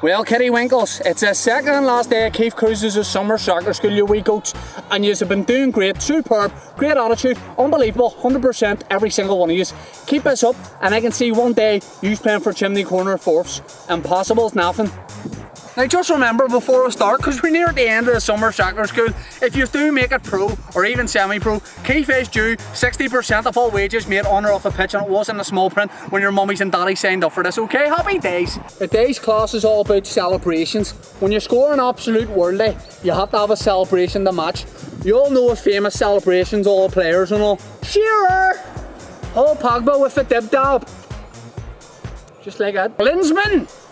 Well, Kitty Winkles, it's the second and last day of Keith Cruise's summer soccer school, you wee goats, and you have been doing great, superb, great attitude, unbelievable, 100% every single one of you. Keep this up, and I can see one day you playing for Chimney Corner Fourths. Impossible is nothing. Now just remember before we start, because we're near the end of the summer soccer school, if you do make it pro or even semi-pro, Keith is due 60% of all wages made on or off the pitch and it was in the small print when your mummies and daddy signed up for this, okay? Happy days! Today's class is all about celebrations. When you score an absolute worldie, you have to have a celebration to match. You all know famous celebrations, all the players and all. Shearer! Oh, Pogba with the dib dab. Just like that. Klinsmann!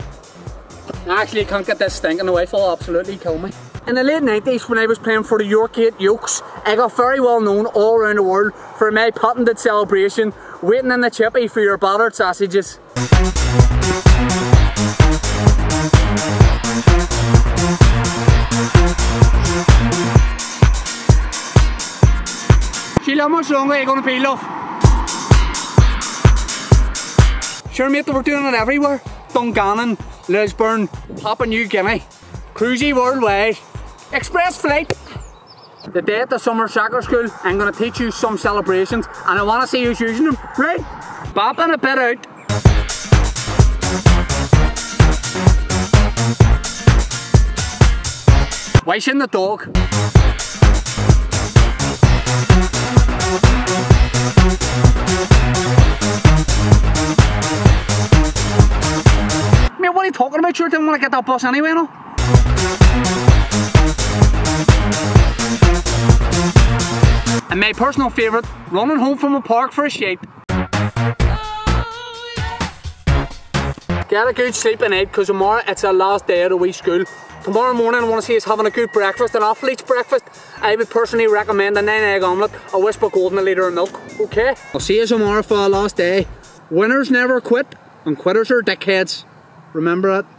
Actually, can't get this stinking away, will absolutely kill me. In the late 90s, when I was playing for the Yorkgate Yokes, I got very well known all around the world for my patented celebration, waiting in the chippy for your battered sausages. Sheila, how much longer are you going to be, love? Sure mate, we're doing it everywhere. Dungannon, Lisburn, Papua New Guinea, Cruisy Worldwide, Express Flight. The day at the summer soccer school, I'm going to teach you some celebrations and I want to see who's using them, right? Bopping a bit out. Washing the dog. Talking about? Sure didn't want to get that bus anyway, no? And my personal favourite, running home from a park for a sheep. Get a good sleep at night because tomorrow it's the last day of the wee school. Tomorrow morning I want to see us having a good breakfast, an athlete's breakfast. I would personally recommend a 9 egg omelette, a Wispa golden a litre of milk, okay? I'll see you tomorrow for the last day. Winners never quit and quitters are dickheads. Remember it?